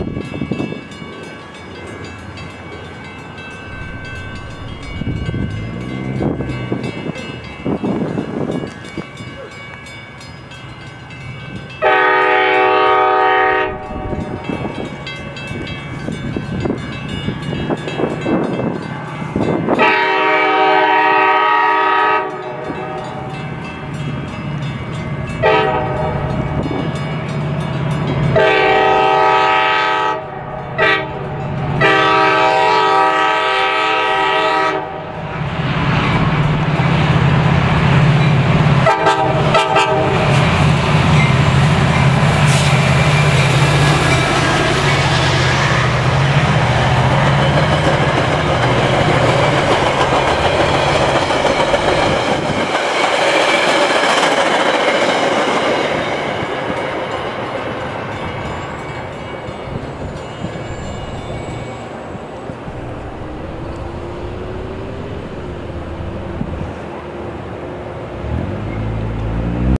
you